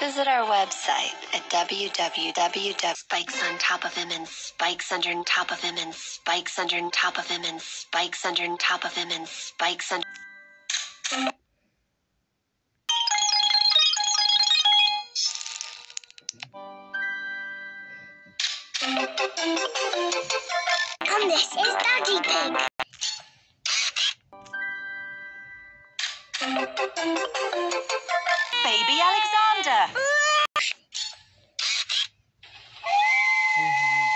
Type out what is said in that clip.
Visit our website at www.spikes on top of him and spikes under on top of him and spikes under on top of him and spikes under on top of him and spikes under. And this is Daddy Pig. Baby Alexander. Thunder. Mm-hmm.